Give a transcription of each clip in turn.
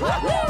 Woohoo!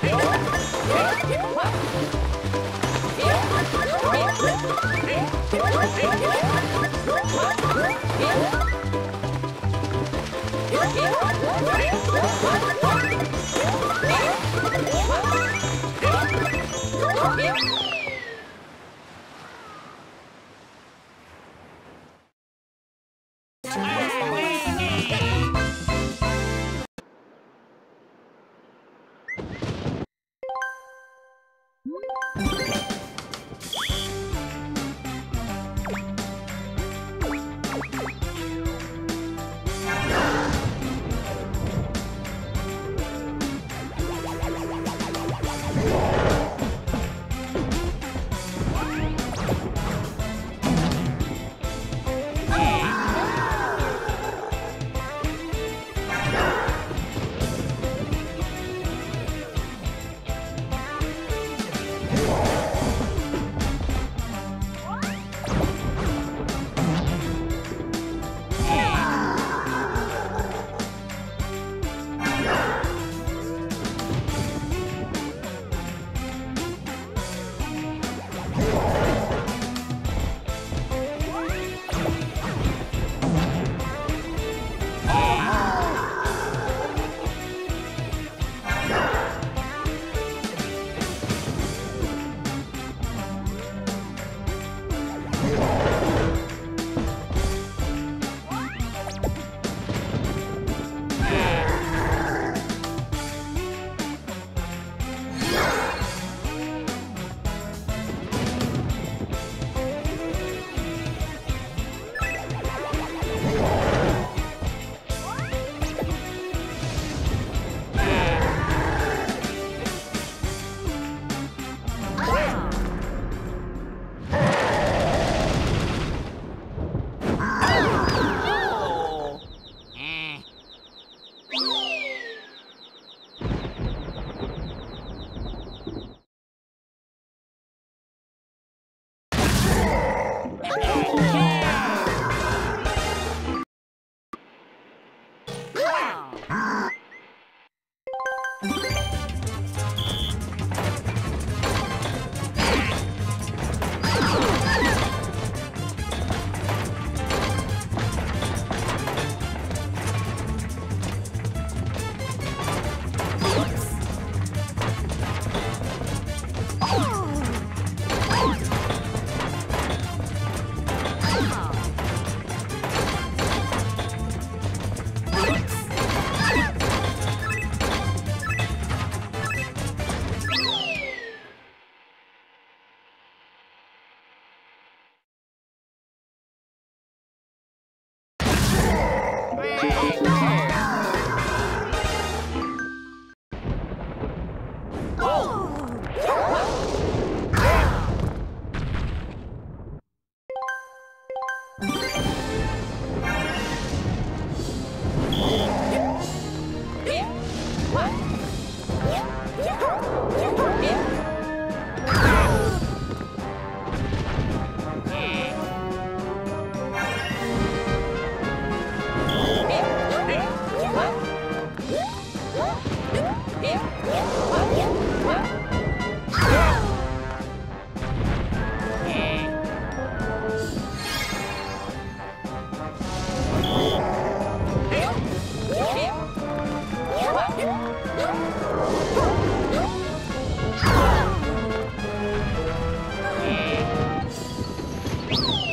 Yeah. you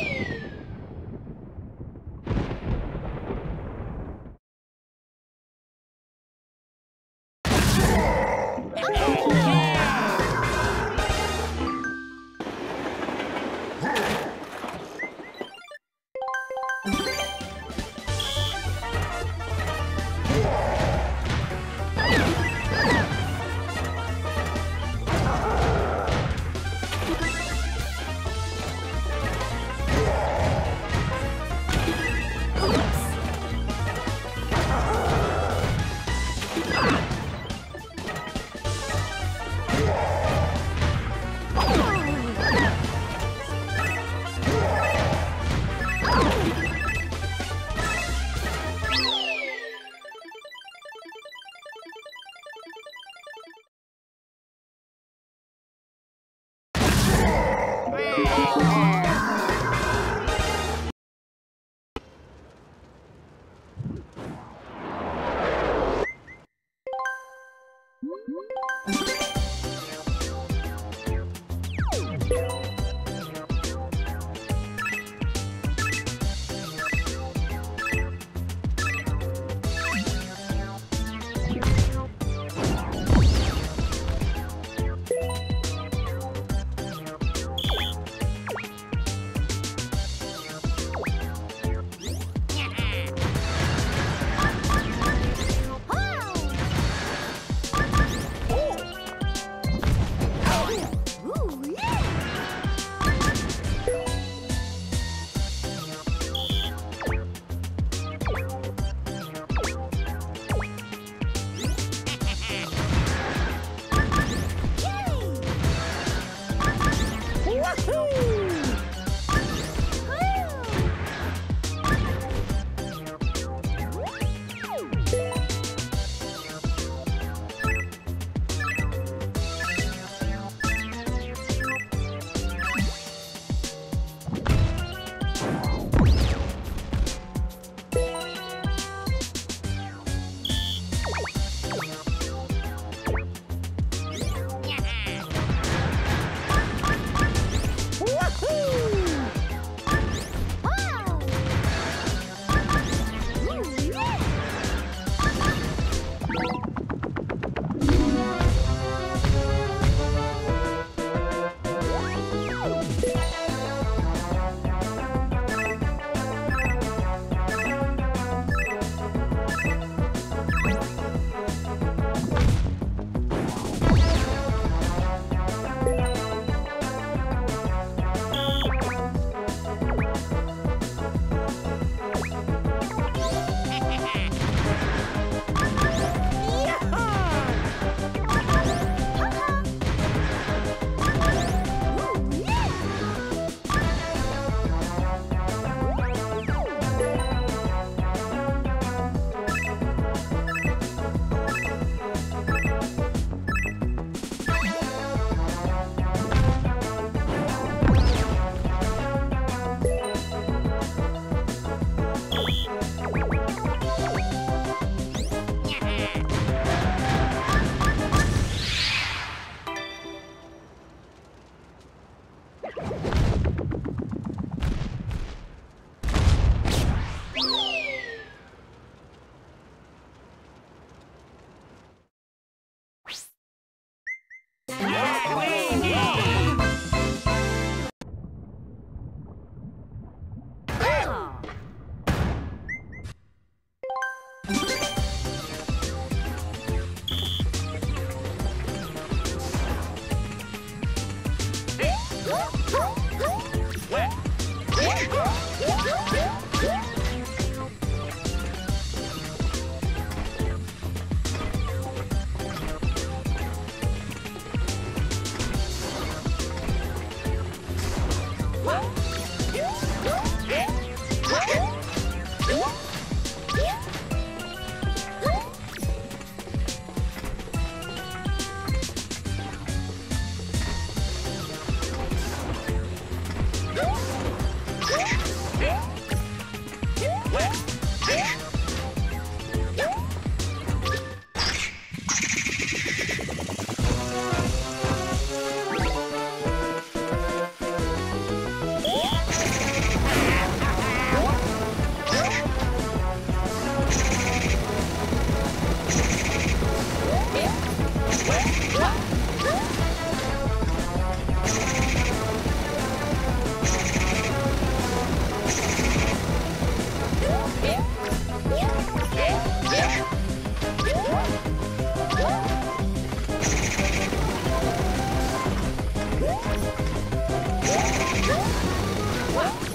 What?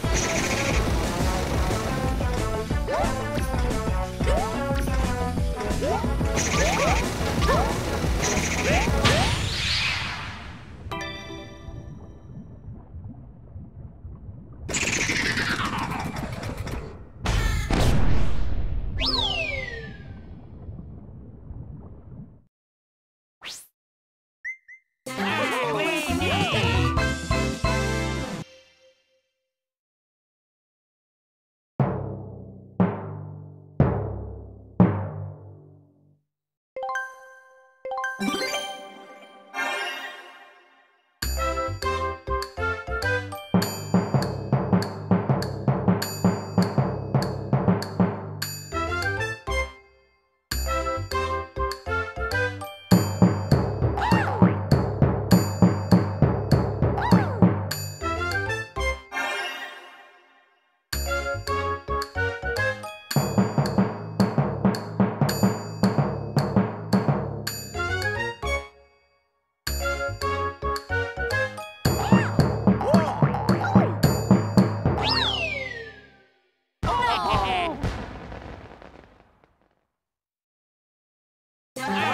Huh?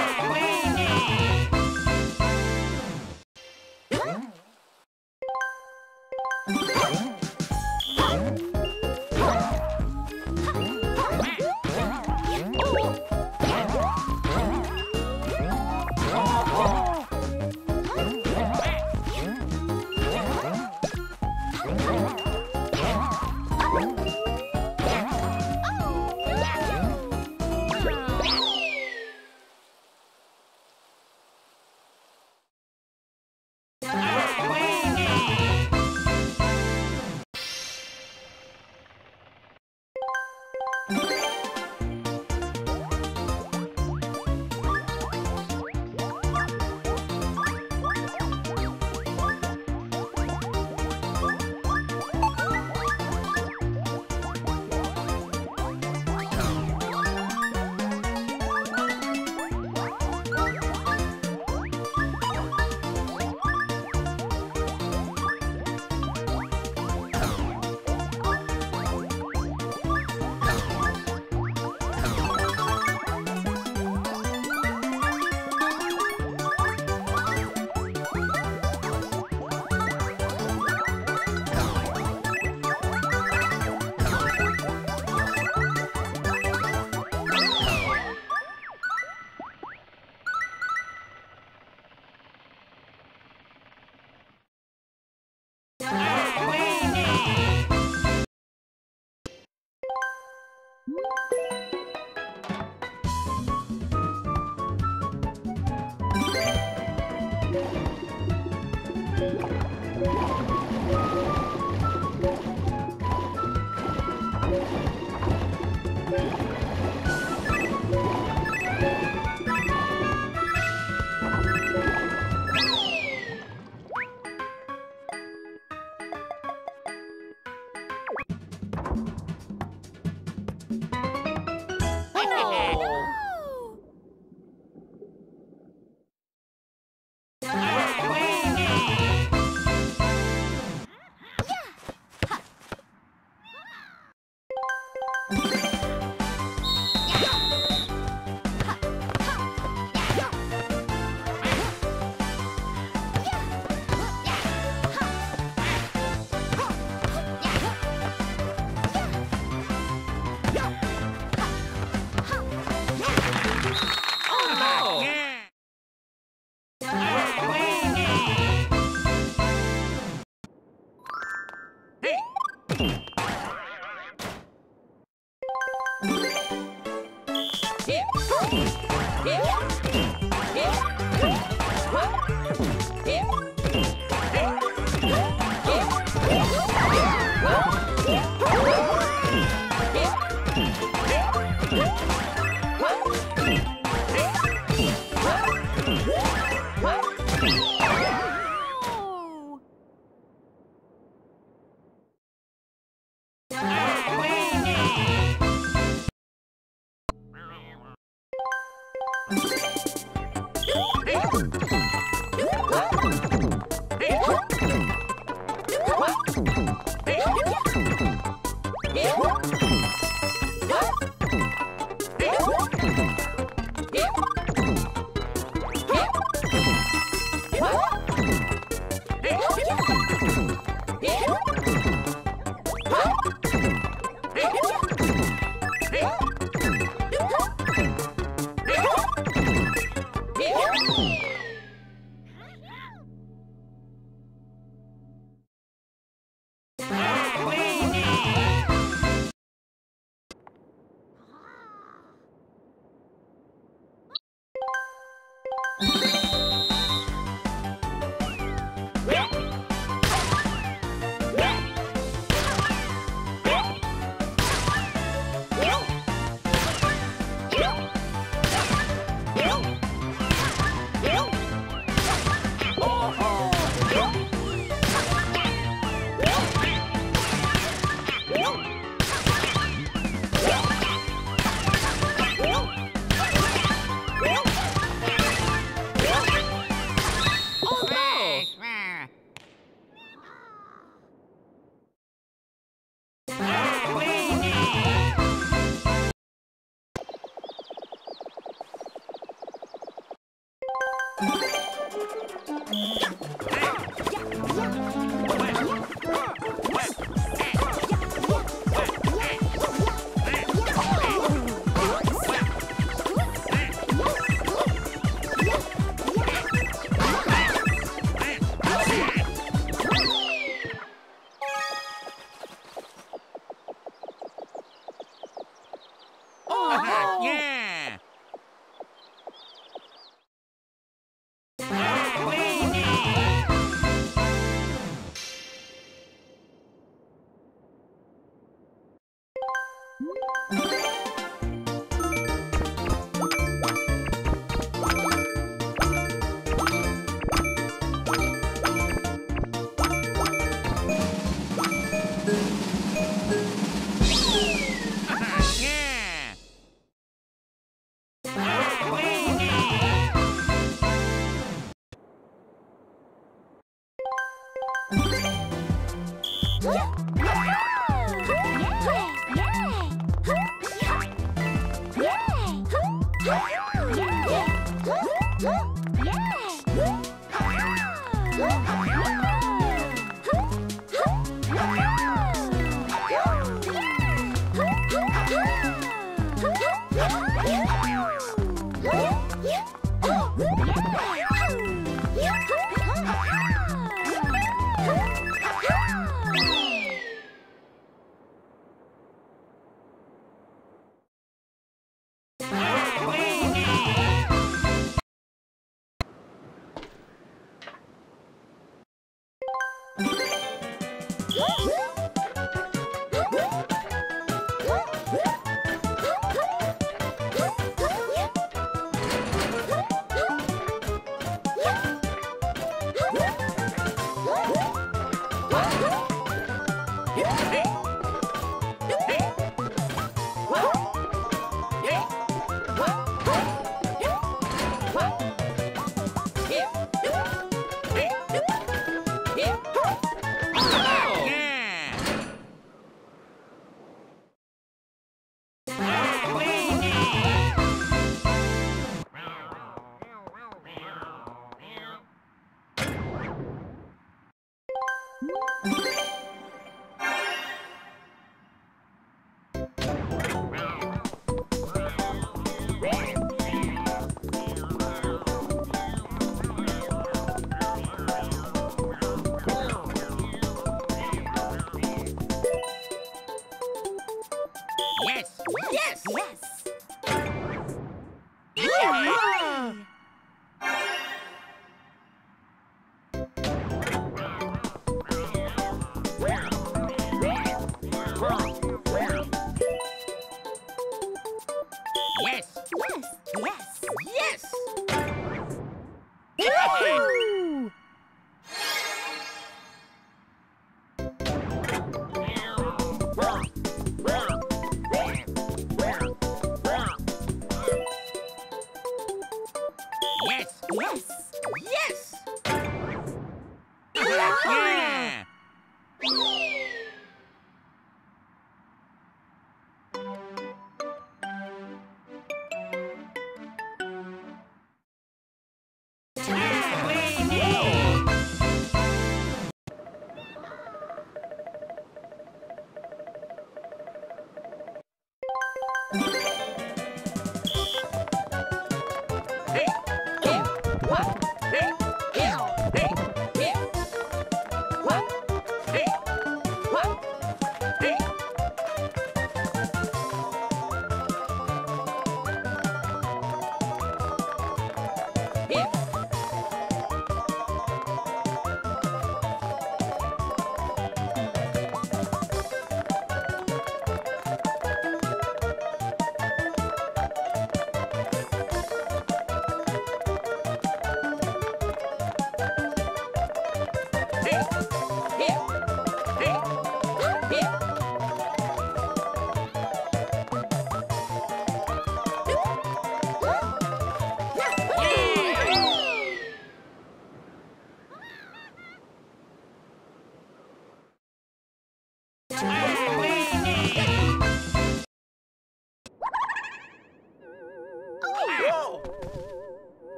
Yes.